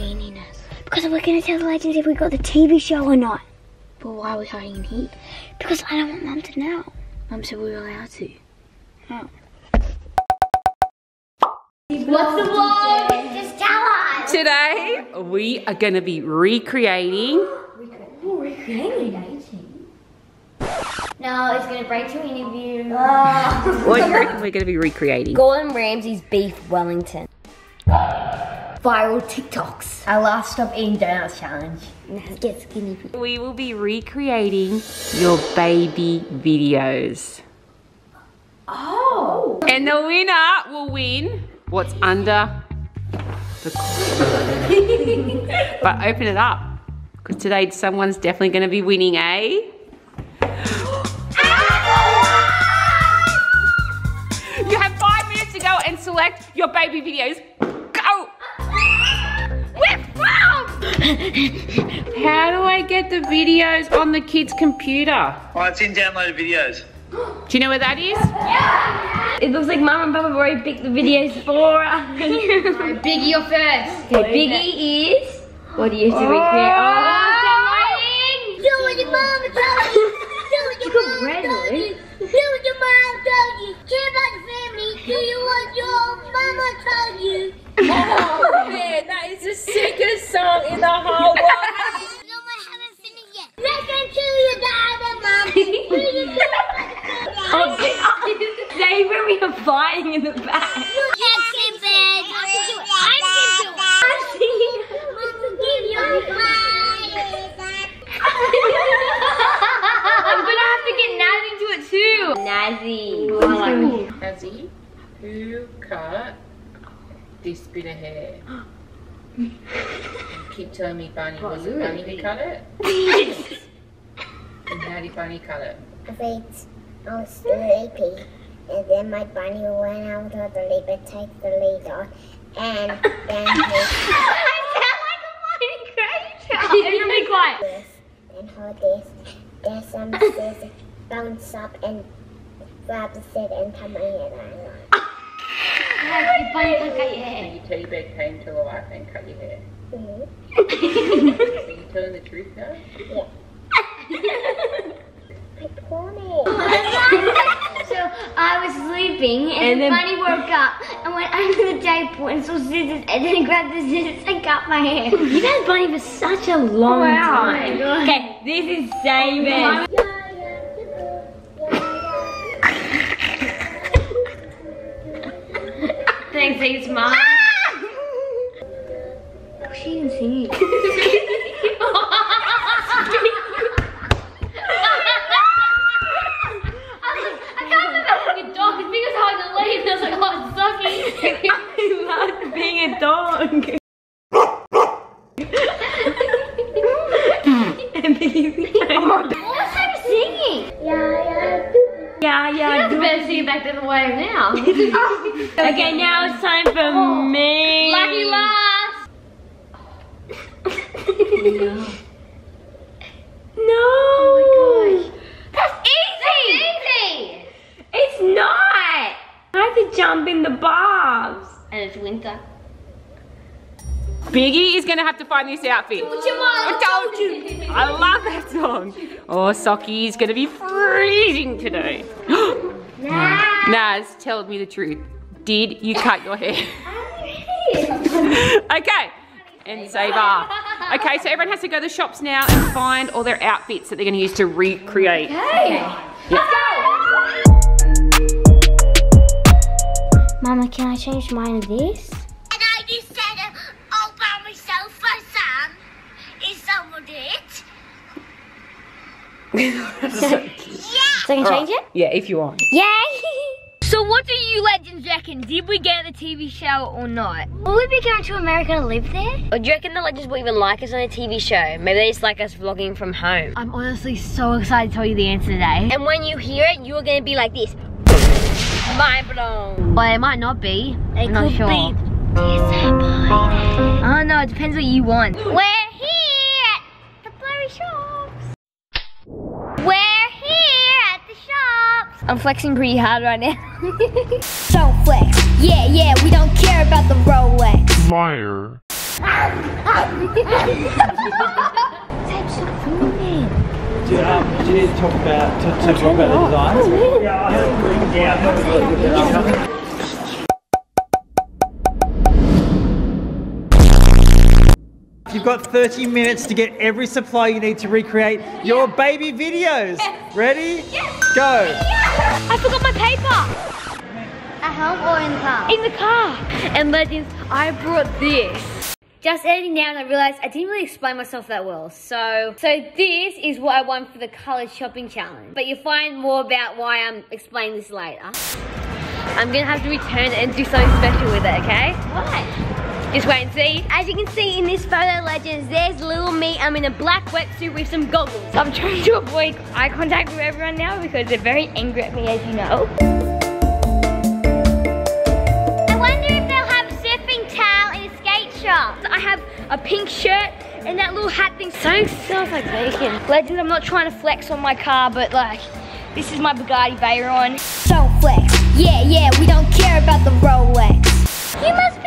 hiding us? Because we're gonna tell the legends if we got the TV show or not. But why are we hiding in here? Because I don't want Mum to know. Mum said we were allowed to. Oh. What's the vlog? Just tell us. Today, we are going to be recreating. No, it's gonna break to interview. Oh. What do you reckon we're going to be recreating? Gordon Ramsay's beef Wellington. Viral TikToks. Our last stop eating donuts challenge. Get skinny. We will be recreating your baby videos. Oh. And the winner will win what's under the But open it up. Because today someone's definitely going to be winning eh? a... You have five minutes to go and select your baby videos. How do I get the videos on the kid's computer? Oh, it's in downloaded videos. Do you know where that is? Yeah. It looks like Mum and Papa have already picked the videos for us. Biggy, you're first. okay, Biggy is. What do you have to recreate? Oh, oh Do what your mom told you. Do what your got mom told you. Do what your mom told you. Care about the family. Do you what your mama told you. Song in the whole world. No, I haven't finished yet. Listen to your dad and mom. Oh, they when we were fighting in the back. Exit bed. I can do it. I can do it. Mama, give you I'm gonna have to get Naz into it too. Nazi. Azzy, who cut this bit of hair? You keep telling me Bunny. Was it Bunny who cut it? and how did Bunny cut it? Wait, I was sleepy. And then my bunny went out of the lead, but take the lead off. And then he I sound like a Minecraft Everybody quiet. this and hold this. Then some scissors bounce up and grab the scissors and cut my hair down. And you teabag came to life and cut your hair. Are you telling the truth now? So I was sleeping and, And then- Bunny woke up and went under the table and saw scissors and then grabbed the scissors and cut my hair. You've had Bunny for such a long Wow. time. Oh okay, this is David. Thanks, thanks, Mom. This outfit. I told you. I love that song. Oh, Sockie's gonna be freezing today. Naz, tell me the truth. Did you cut your hair? okay. And Sabre. Okay, so everyone has to go to the shops now and find all their outfits that they're gonna use to recreate. Okay. Let's go! Mama, can I change mine to this? And I just said it all by myself for some. Is someone it? So I can change it? Yeah, if you want. Yay! So what do you legends reckon? Did we get the TV show or not? Will we be going to America to live there? Or do you reckon the legends will even like us on a TV show? Maybe they just like us vlogging from home. I'm honestly so excited to tell you the answer today. And when you hear it, you're gonna be like this. Mind blown. Well, it might not be. I'm not could sure. be Oh no, it depends what you want. We're here at the blurry shops. I'm flexing pretty hard right now. Don't flex. Yeah, yeah, we don't care about the Rolex. Liar. Do you, um, do you need to talk about to, to talk about the designs? You've got 30 minutes to get every supply you need to recreate your baby videos. Ready? Go. I forgot my paper At home or in the car? in the car. And legends, I brought this. Just editing now and I realized I didn't really explain myself that well. So, so this is what I won for the college shopping challenge. But you'll find more about why I'm explaining this later. I'm gonna have to return it and do something special with it, okay? Why? Just wait and see. As you can see in this photo legends, there's little me. I'm in a black wetsuit with some goggles. I'm trying to avoid eye contact with everyone now because they're very angry at me, as you know. I wonder if they'll have a surfing towel in a skate shop. I have a pink shirt and that little hat thing. So sounds like bacon. Legends, I'm not trying to flex on my car, but like, this is my Bugatti Veyron. So flex. Yeah, yeah, we don't care about the Rolex. You must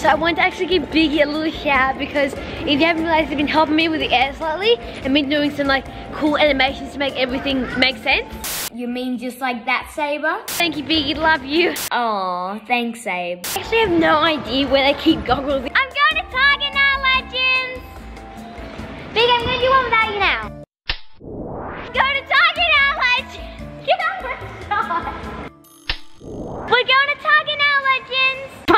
so I want to actually give Biggy a little shout because if you haven't realized, they've been helping me with the air slightly and been doing some like cool animations to make everything make sense. You mean just like that, Sabre? Thank you, Biggy. Love you. Oh, thanks, Sabe. I actually have no idea where they keep goggles. I'm going to Target now, legends. Big, I'm going to do one without you now. Go to Target now, legends. Get on the shot. We're going to Target now.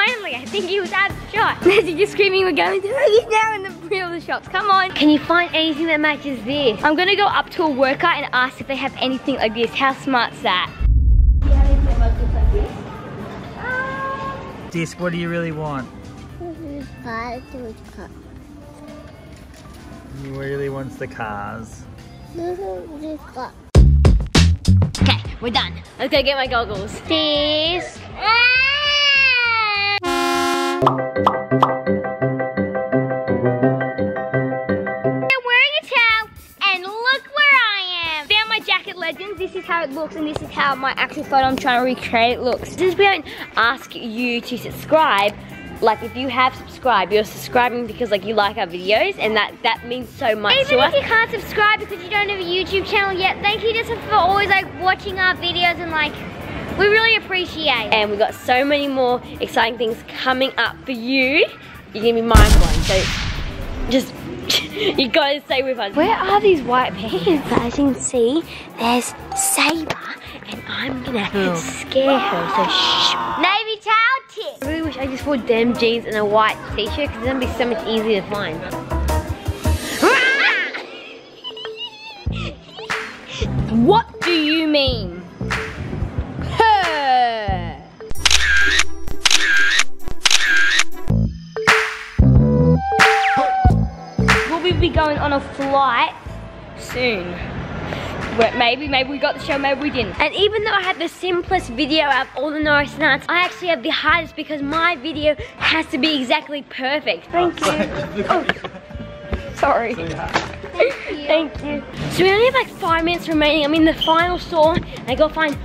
Finally, I think he was out of shot. As you're just screaming, we're going to Target now in the middle of the shops. Come on. Can you find anything that matches this? I'm gonna go up to a worker and ask if they have anything like this. How smart's that? Disc, what do you really want? He really wants the cars. Okay, we're done. Let's go get my goggles. This. This is how it looks and this is how my actual photo I'm trying to recreate looks. Since we don't ask you to subscribe, like if you have subscribed, you're subscribing because like you like our videos and that, that means so much Even to us. Even if you can't subscribe because you don't have a YouTube channel yet, thank you just for always like watching our videos and like, we really appreciate it. And we've got so many more exciting things coming up for you. You're gonna be mind blown. So just you gotta stay with us. Where are these white pants? But As you can see, there's Sabre, and I'm gonna oh. scare her. So shh. Navy towel tip. I really wish I just wore denim jeans and a white t-shirt because then it'd be so much easier to find. what do you mean? Be going on a flight soon? But maybe, maybe we got the show, maybe we didn't. And even though I had the simplest video of all the Norris nuts, I actually have the hardest because my video has to be exactly perfect. Thank you. Oh. Sorry. Thank you. So we only have like five minutes remaining. I'm in the final store and I gotta find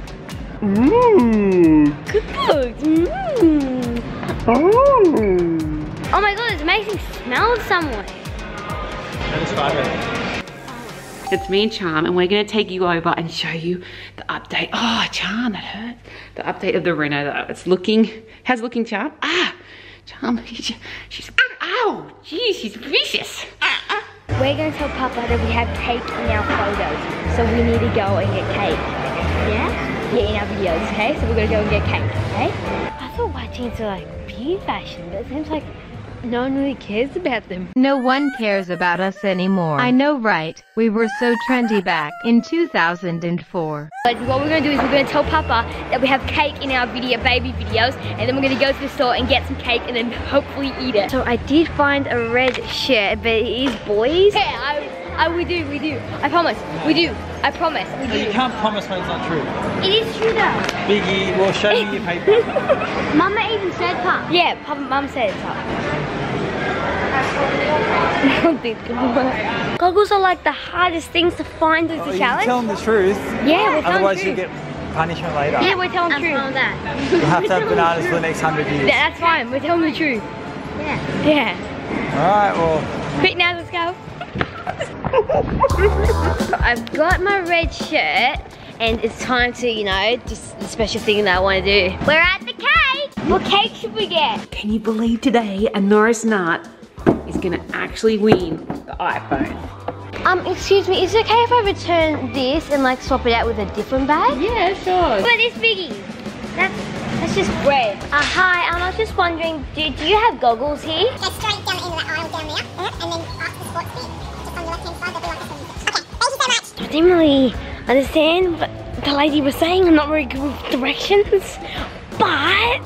Mmm. Cookbooks. Mmm. mmm. Oh my god, it's amazing smell somewhere. It's me and Charm, and we're gonna take you over and show you the update. Oh, Charm, that hurt. The update of the Renault. though. It's looking, how's looking, Charm? Ah, Charm, she's, ow, geez, she's vicious. Ah, ah. We're going to tell Papa that we have cake in our photos, so we need to go and get cake. Yeah? Yeah, in our videos, okay? So we're gonna go and get cake, okay? I thought white jeans are like beauty fashion, but it seems like no one really cares about them. No one cares about us anymore. I know, right? We were so trendy back in 2004. But what we're gonna do is we're gonna tell Papa that we have cake in our video, baby videos, and then we're gonna go to the store and get some cake and then hopefully eat it. So I did find a red shirt, but it is boys. Yeah, I, I, we do, we do. I promise, we do. I promise, we do. You can't promise when it's not true. It is true though. Biggy, well, show me your paper. Mama even said Pop. Yeah, Papa, Mum said it's up. Goggles are like the hardest things to find with Oh, the you challenge. tell them the truth, yeah, we're telling otherwise the you'll truth. get punishment later. Yeah, we're telling the I'm truth. from that. You'll have to have bananas for the next hundred years. Yeah, that's fine. We're telling the truth. Yeah. Yeah. All right, well, Quick now, let's go. I've got my red shirt and it's time to, you know, just the special thing that I want to do. We're at the cake. What cake should we get? Can you believe today a Norris Nut is gonna actually win the iPhone? Um, excuse me, is it okay if I return this and like swap it out with a different bag? Yeah, sure. But it's biggie. That's that's just bread. Uh, hi, um, I was just wondering, do, do you have goggles here? Go straight down the end of that aisle down there, and then after the sports I didn't really understand what the lady was saying. I'm not very good with directions. But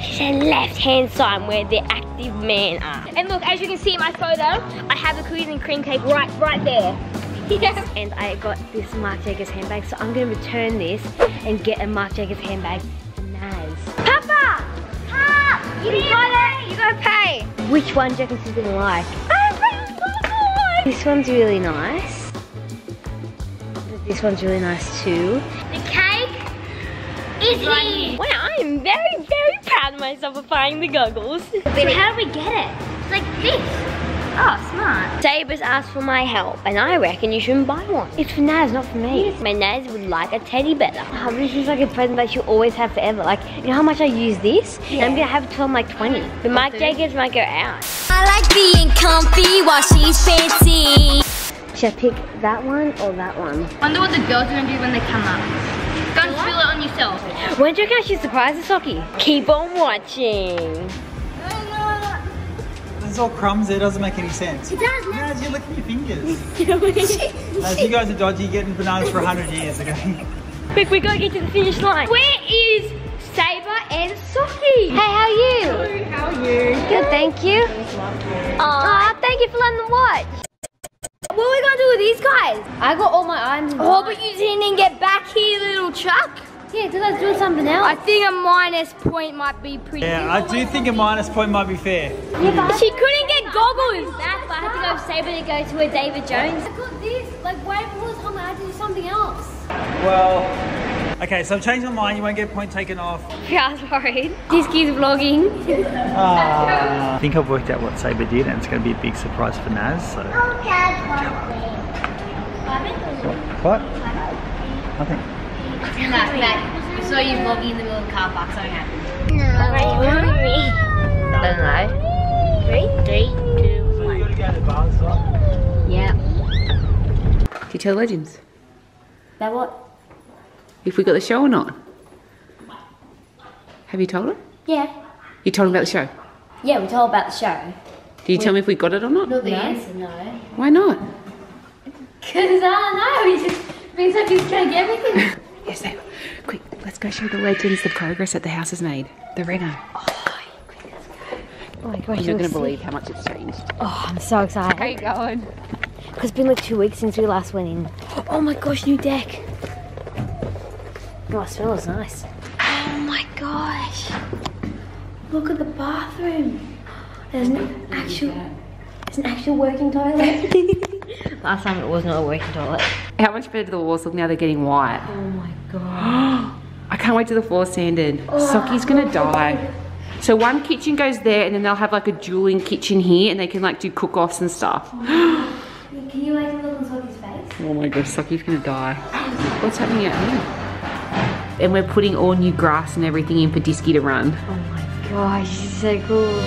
she said left hand side where the active men are. And look, as you can see in my photo, I have the cookies and cream cake right right there. Yes. And I got this Marc Jacobs handbag, so I'm gonna return this and get a Marc Jacobs handbag Naz. Papa! Pop! You got it! You gotta pay! Which one reckon she's gonna like? This one's really nice. This one's really nice too. The cake is here. Wow, I am very, very proud of myself for finding the goggles. So how do we get it? It's like this. Oh, smart. Sabres asked for my help, and I reckon you shouldn't buy one. It's for Naz, not for me. My Naz would like a teddy bear. Oh, this is like a present that she'll always have forever. Like, you know how much I use this? And I'm gonna have it till I'm like 20. But Marc Jacobs might go out. I like being comfy while she's fancy. Should I pick that one or that one? I Wonder what the girls are gonna do when they come up. Go and spill it on yourself. When do you reckon I should surprise the Sockie? Keep on watching. This is all crumbs there. Doesn't make any sense. It does now. Naz, you're licking your fingers. Naz, you guys are dodgy, getting bananas for 100 years, okay? Quick, we gotta get to the finish line. Where is Sabre and Sockie? Hey, how are you? How are you? Good, thank you. Aw, thank you for letting them watch. What are we gonna do with these guys? I got all my items. Oh, but you didn't even get back here, little Chuck. Yeah, because I was doing something else. I think a minus point might be pretty Yeah, I do think a minus point might be fair. Yeah, She couldn't get goggles. That, but I had to go with Sabre to go to a David Jones. I got this, like, way before the I had to do something else. Well, okay, so I've changed my mind. You won't get a point taken off. Yeah, I was worried. Disky's vlogging. Ah. I think I've worked out what Sabre did, and it's going to be a big surprise for Naz. So. What? Nothing. Nah, nah. We saw you vlogging in the middle of the car park, so happy. I don't know. Three, three, two, one. Yeah. Did you tell Legends That what? If we got the show or not? Have you told her? Yeah. You told him about the show? Yeah, we told about the show. Did you tell me if we got it or not? The answer, no. Why not? Because I uh, don't know, he just thinks like he's trying to get everything. Yes, they were. Quick, let's go show the legends the progress that the house has made. The reno. Oh, oh my gosh, You're not going looks to believe how much it's changed. Oh, I'm so excited. How you going? Because it's been like two weeks since we last went in. Oh my gosh, new deck. Oh, it smells nice. Oh my gosh. Look at the bathroom. There's an actual, there's an actual working toilet. last time it was not a working toilet. How much better do the walls look now they're getting white? Oh my god. I can't wait till the floor's sanded. Oh, Sockie's gonna die. So one kitchen goes there and then they'll have like a dueling kitchen here and they can like do cook-offs and stuff. Can you wait to look on Sophie's face? Oh my gosh, Sockie's gonna die. What's happening out here? And we're putting all new grass and everything in for Disky to run. Oh my gosh, this is so cool.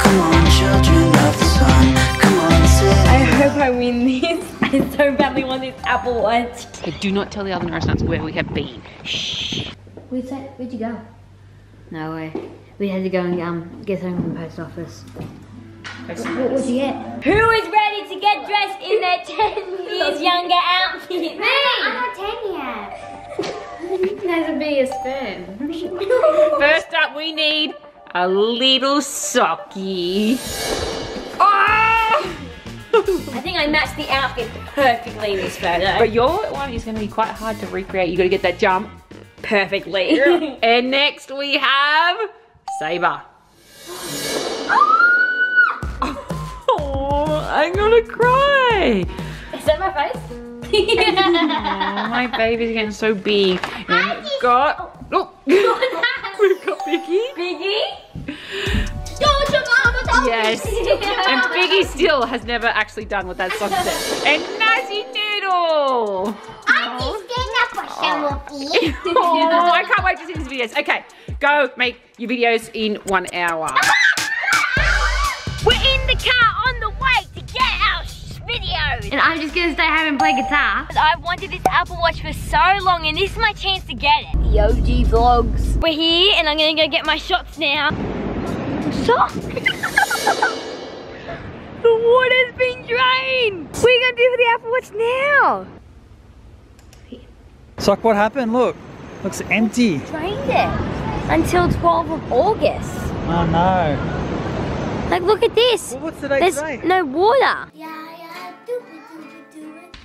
Come on, children of the sun. Come on, sit. I hope I win this. I so badly want this Apple Watch. So do not tell the other Norris nuts where we have been. Shh. Where'd, that, where'd you go? No way. We had to go and um, get something from the post office. What, what'd you get? Who is ready to get dressed in their 10 years younger outfit? Me! I'm not 10 yet. That's the biggest fan. First up, we need a little Sockie. Ah! I think I matched the outfit perfectly this photo. But your one is going to be quite hard to recreate. You got to get that jump. perfectly. And next we have Sabre. Oh, I'm gonna cry. is that my face? Oh, my baby's getting so big. Oh. Oh. And we've got, oh, we've got Vicky. Biggy? Yes. and Biggy still has never actually done what that song says. And Nazi Noodle. I just stand up for oh. some of you. Oh, I can't wait to see these videos. Okay, go make your videos in one hour. We're in the car videos. And I'm just gonna stay home and play guitar. I've wanted this Apple Watch for so long and this is my chance to get it. The OG vlogs. We're here and I'm gonna go get my shots now. Shock. the water's been drained. What are you gonna do for the Apple Watch now? Sock, what happened? Look, looks empty. Drained it until 12th of August. Oh no. Like look at this. Well, what's the date There's today? no water. Yeah,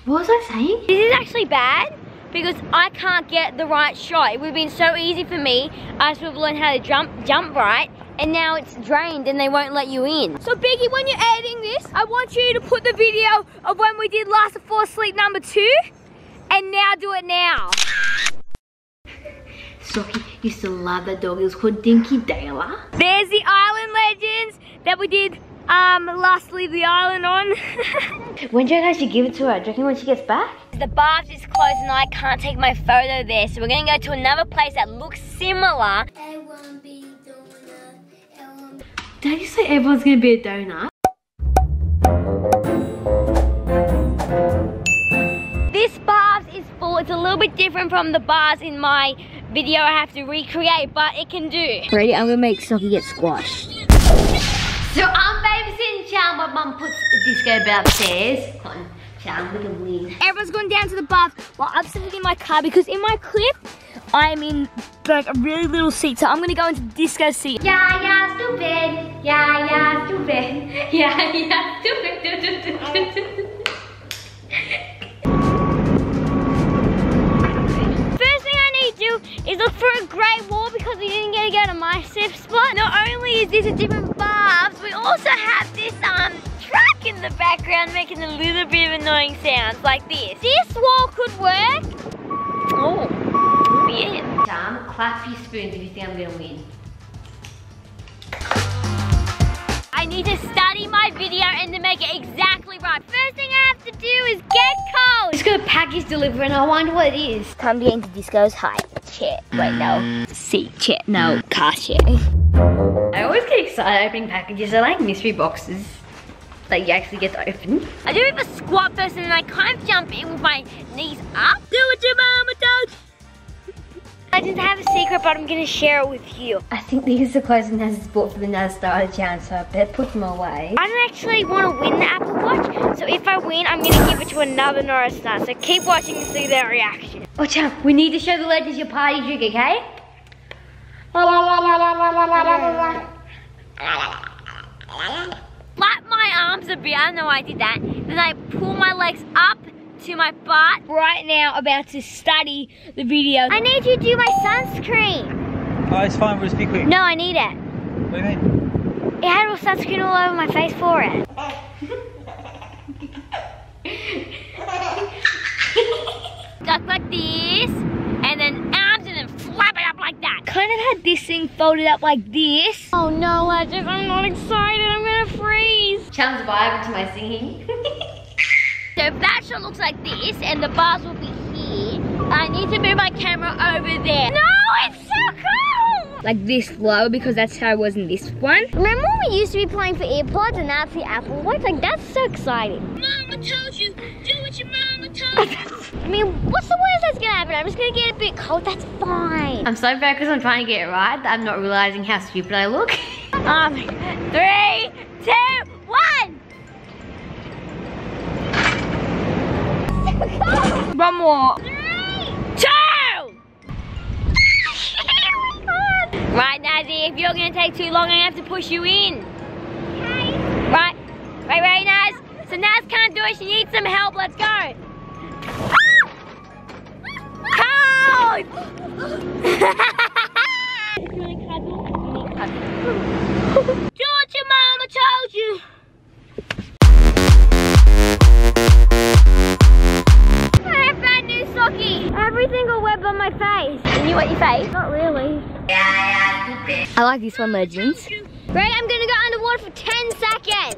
What was I saying? This is actually bad because I can't get the right shot. It would have been so easy for me. I should have learned how to jump jump right. And now it's drained and they won't let you in. So Biggy, when you're editing this, I want you to put the video of when we did Last to Fall Asleep number two and now do it now. Sockie used to love that dog. It was called Dinky Dala. There's the Island Legends that we did um, last Leave the Island on. When do you reckon I should give it to her? Do you reckon when she gets back? The bath is closed and I can't take my photo there. So we're gonna go to another place that looks similar. I won't be doing it. I won't be Did you say everyone's gonna be a donut? This bath is full. It's a little bit different from the bars in my video I have to recreate, but it can do. Ready? I'm gonna make Sockie get squashed. My mum puts a disco bell upstairs. Come on, we can win. Everyone's going down to the bath while I'm sitting in my car because in my clip, I'm in like a really little seat. So I'm gonna go into the disco seat. Yeah, yeah, stupid. Yeah, yeah, stupid. Yeah, yeah, stupid. is look for a grey wall because we didn't get to go to my safe spot. Not only is this a different bath, we also have this um truck in the background making a little bit of annoying sounds like this. This wall could work. Oh, could be it. Tom, clap your spoons if you think I'm gonna win. I need to study my video and to make it exactly right. First thing I have to do is get cold. Just got a package delivery and I wonder what it is. Time to get into Disco's high chair. Wait, no. Seat chair. No, car chair. I always get excited opening packages. I like mystery boxes that you actually get to open. I do it for squat first and then I kind of jump in with my knees up. Do what your mama does. I didn't have a secret, but I'm gonna share it with you. I think these are clothes has bought for the Naz Starter challenge, so I better put them away. I don't actually want to win the Apple Watch, so if I win, I'm gonna give it to another Nora Star. So keep watching to see their reaction. Oh, Cham, we need to show the legends your party trick, okay? Flap my arms a bit, I know I did that. Then I pull my legs up to my butt. Right now, about to study the video. I need you to do my sunscreen. Oh, it's fine. We'll just be quick. No, I need it. What do you mean? It had all sunscreen all over my face for it. Duck like this, and then arms, and then flap it up like that. Kind of had this thing folded up like this. Oh no, Legends, I'm not excited. I'm gonna freeze. Cham's vibe to my singing. So that shot looks like this, and the bars will be here. I need to move my camera over there. No, it's so cool! Like this low, because that's how it was in this one. Remember when we used to be playing for AirPods, and now it's the Apple Watch? Like, that's so exciting. Mama told you, do what your mama told you. I mean, what's the worst that's gonna happen? I'm just gonna get a bit cold, that's fine. I'm so focused on trying to get it right that I'm not realizing how stupid I look. Um, three, two, one! One more. Two! right, Nazi, if you're gonna take too long, I'm have to push you in. Right, right, right, Naz. So Naz can't do it, she needs some help, let's go. Cold! You wanna cuddle? You need cuddle. Do what your mama told you. single web on my face. And you want your face? Not really. I like this one legends. Great, I'm gonna go underwater for 10 seconds.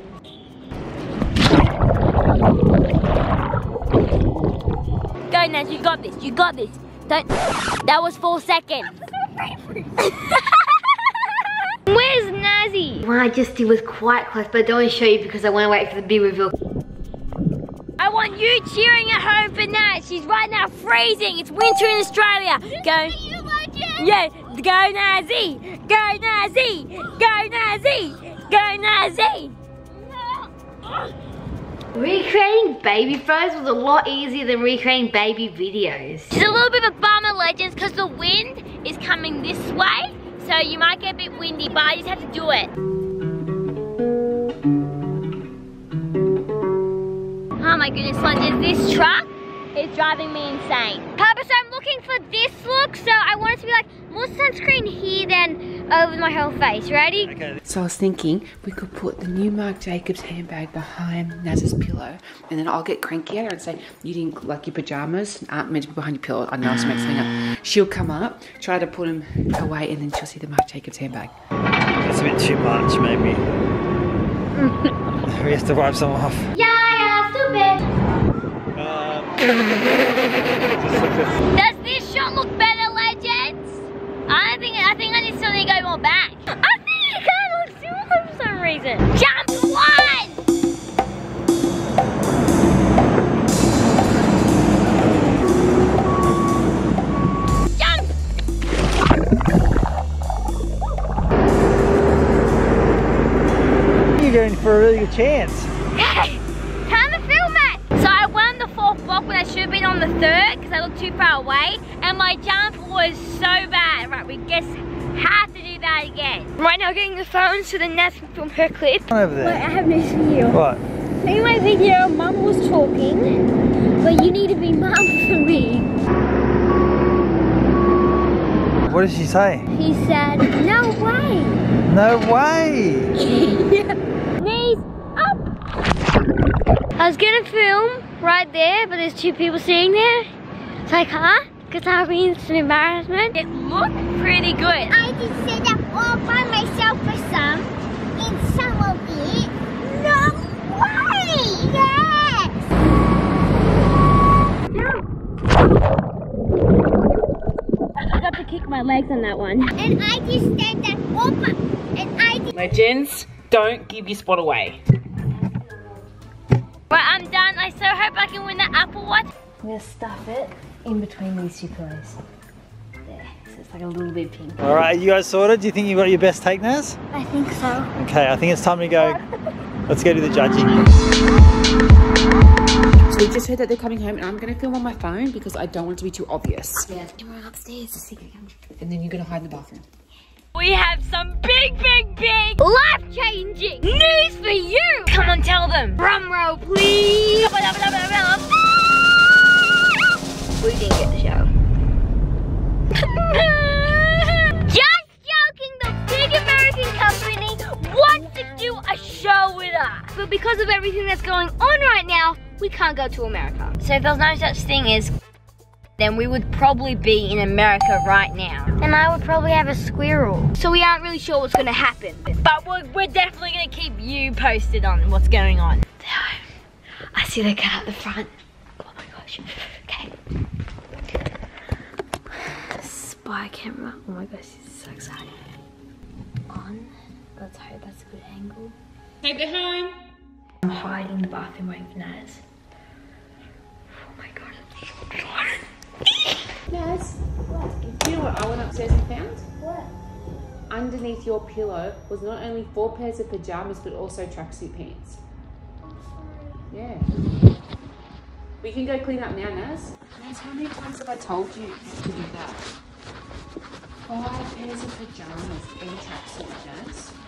Go Naz, you got this, you got this. Don't, that was four seconds. Where's Nazzy? What I just did was quite close, but I don't want to show you because I want to wait for the big reveal. I want you cheering at home for Naz. She's right now freezing. It's winter in Australia. Go. Yeah, go Nazi. Go Nazi. Go Nazi. Go Nazi. Recreating baby photos was a lot easier than recreating baby videos. It's a little bit of a bummer, Legends, because the wind is coming this way. So you might get a bit windy, but I just have to do it. My goodness, Legends, this truck is driving me insane. Papa, so I'm looking for this look, so I want it to be like more sunscreen here than over my whole face. Ready? Okay. So I was thinking we could put the new Marc Jacobs handbag behind Naz's pillow, and then I'll get cranky at her and say, "You didn't like your pajamas aren't meant to be behind your pillow." I know I'll make something up. She'll come up, try to put them away, and then she'll see the Marc Jacobs handbag. It's a bit too much, maybe. we have to wipe some off. Yeah, yeah, stupid. Does this shot look better, legends? I think. I think I need need to go more back. I think it kind of looks similar for some reason. Jump one. Jump. You're going for a really good chance. Again. Right now, getting the phone so the Naz can film her clip. Come over there. I have news for you. What? In my video, Mum was talking, but you need to be Mum for me. What did she say? He said, no way. No way! Knees up. I was gonna film right there, but there's two people sitting there, so I can't because I'll be in some embarrassment. It looked pretty good. I just set up all by myself for some, and some of it. No way! Yes! I got to kick my legs on that one. And I just stand up all by, and I just. Legends, don't give your spot away. Right, I'm done. I so hope I can win the Apple Watch. I'm gonna stuff it in between these two pillows. There, so it's like a little bit pink. All right, you guys sorted? Do you think you got your best take, Naz? I think so. Okay, I think it's time to go. Let's go to the judging. So we just heard that they're coming home, and I'm gonna film on my phone because I don't want it to be too obvious. Yeah, we're upstairs. The secret camera. And then you're gonna hide in the bathroom. We have some big, big, big life-changing news for you. Come on, tell them. Drum roll, please. We didn't get the show. Just joking. The big American company wants to do a show with us, but because of everything that's going on right now, we can't go to America. So if there's no such thing as then we would probably be in America right now. And I would probably have a squirrel. So we aren't really sure what's gonna happen. But we're, we're definitely gonna keep you posted on what's going on. I see the cat at the front. Oh my gosh. Okay. Spy camera. Oh my gosh, this is so exciting. On. Let's hope that's a good angle. Take it home. I'm hiding in the bathroom waiting for Naz. Oh my god, I'm so excited. Naz, do you know what I went upstairs and found? What? Underneath your pillow was not only four pairs of pajamas but also tracksuit pants. Yeah. We can go clean up now, Naz. Naz, how many times have I told you to do that? Five pairs of pajamas and tracksuit,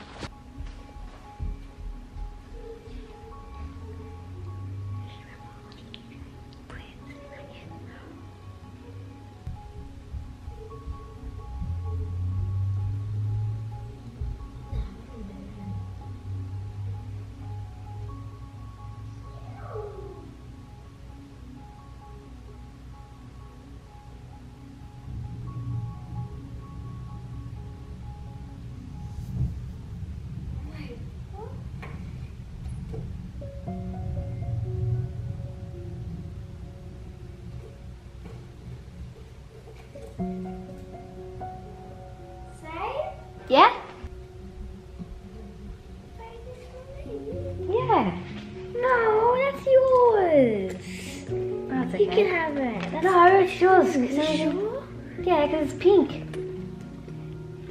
You can have it. That's No, it's yours. it's- Yeah, because it's pink.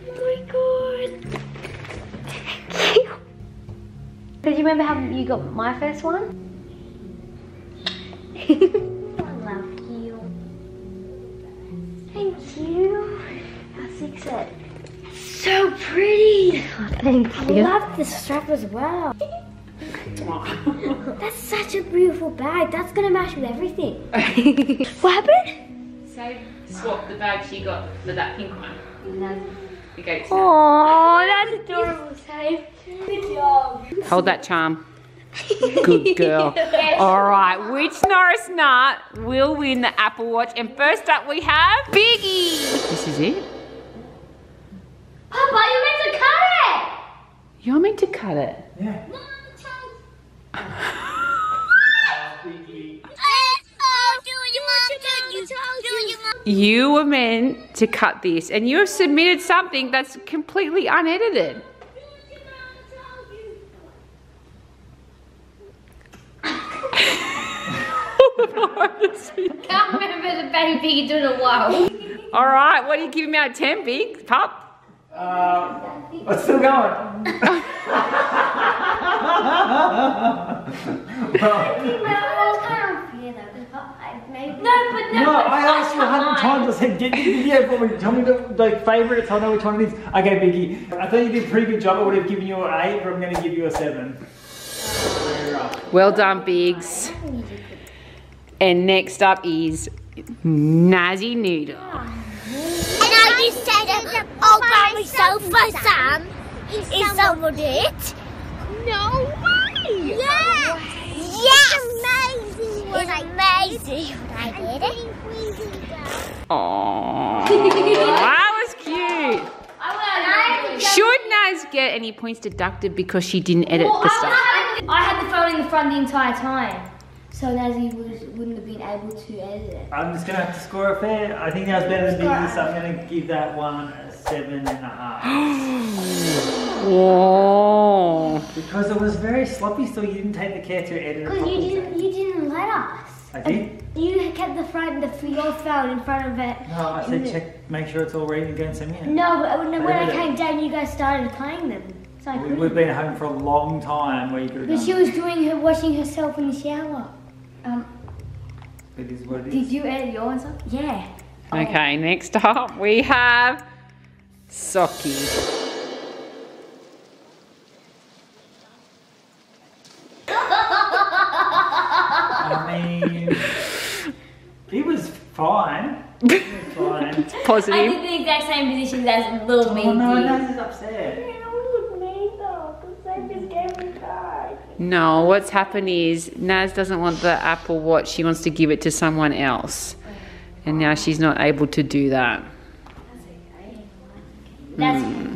Oh my god. Did you remember how you got my first one? I love you. Thank you. How it? So pretty. Thank you. I love the strap as well. That's such a beautiful bag. That's gonna match with everything. what happened? Say, swap the bag she got for that pink one. Okay. Oh, that's adorable, Save. Good job. Hold that charm. Good girl. All right, which Norris Nut will win the Apple Watch? And first up we have Biggy. This is it. Papa, you meant to cut it. You're meant to cut it. Yeah. Mm. You were meant to cut this, and you have submitted something that's completely unedited. Can't remember the baby doing a while. All right, what are you giving me out of 10, Big? Pup? Uh, it's still going. well, No, it's kind of unfair though, because Papa, maybe. No, but no. no, but I asked you a hundred times. I said, get the video for me. Tell me the, the favourites. Tell me which one it is. Okay, Biggy. I thought you did a pretty good job. I would have given you an eight, but I'm going to give you a seven. Well done, Biggs. And next up is Nazi Noodle. And I just said, all by myself for some. Is someone it? No way! Yeah! Yes! It's amazing what it's amazing what I did it. Aww. that was cute. Should Naz get any points deducted because she didn't edit the stuff? I had the phone in the front the entire time. So Nazi was, wouldn't have been able to edit it. I'm just going to have to score a fair. I think that was better than Biggy, so I'm going to give that one a seven and a half. Whoa. because it was very sloppy so You didn't take the care to edit it Because you properly. didn't, you didn't let us. I did? You kept the front, the your phone in front of it. No, I said check, make sure it's all ready and go and send me it. No, but when, when I edited it. came down, you guys started playing them. So I we, we've been at home for a long time where you could have But done she it. was doing her, washing herself in the shower. Um, It is what it did is. you edit your answer? Yeah. Okay, next up we have Sockie. I mean, it was fine. It was fine. I Positive. did the exact same positions as little me Oh no, did. Naz is upset. No, what's happened is Naz doesn't want the Apple Watch. She wants to give it to someone else. And now she's not able to do that. That's Hmm.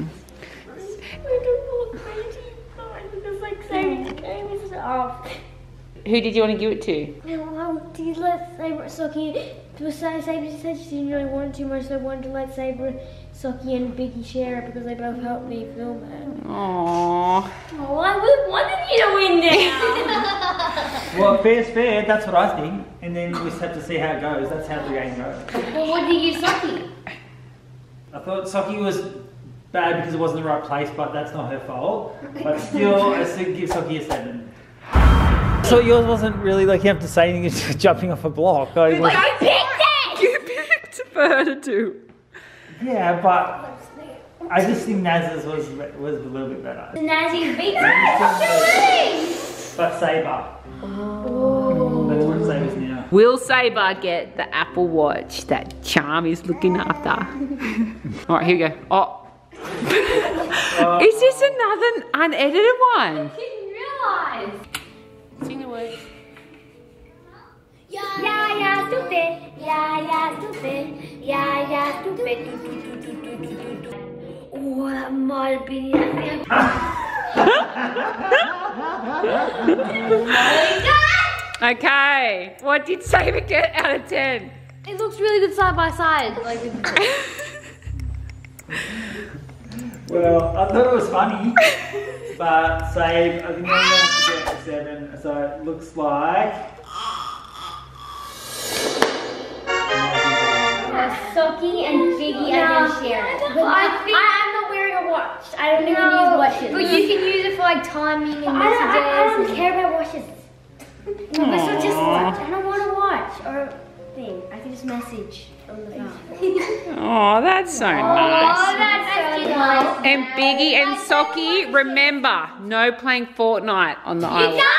Who did you want to give it to? Well, did let Sabre Sockie to say Sabre said she didn't really want too much, so I wanted to let Sabre, Sockie, and Biggy share it because they both helped me film it. Aww. Oh, I really wanted you to win now. Well, fair's fair. That's what I think. And then we just have to see how it goes. That's how the game goes. well, what did you give Sockie? I thought Sockie was bad because it wasn't the right place, but that's not her fault. But still, I still give Sockie a seven. So yours wasn't really like you have to say anything, just jumping off a block. I was, I picked it! You picked for her to do. yeah, but I just think Naz's was was a little bit better. Nazi beat me. But Sabre. Oh. That's what Sabre's now. Will Sabre get the Apple Watch that Charm is looking after? All right, here we go. Oh. is this another unedited one? didn't realize. Sing the word. Yeah, yeah, stupid. Yeah, yeah, stupid. Yeah, yeah, stupid. Do, do, do, do, do, do, do, do. Oh, that might have been it. Okay, what did Sabre get out of 10? It looks really good side by side. Like, Well, I thought it was funny, but save. I think seven, so it looks like. Sockie and Biggy no, are gonna share it. But I, think, I, am not wearing a watch. I don't no, even use watches. But you can use it for like timing and iMessages. I don't, I, don't care about watches. Let's just watch. I don't want to watch. Or thing. I can just message on the phone. Oh, that's so Oh, nice. that's so nice. And Biggy and Sockie, remember, no playing Fortnite on the island. No Fortnite.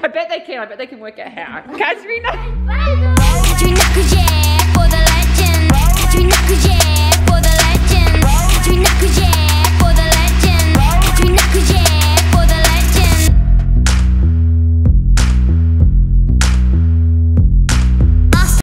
I bet they can. I bet they can work out how. Katrina. Catch me knuckles, yeah, for the legend. Catch me